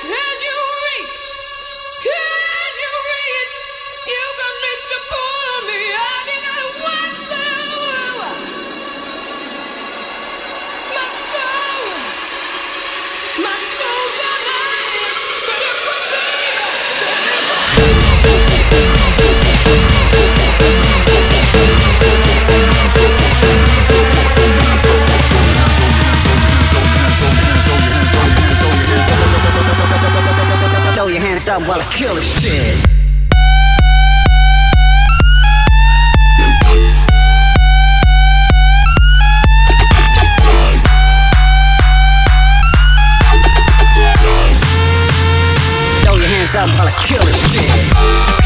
can you reach? time while I kill this shit. Throw your hands up while I kill this shit.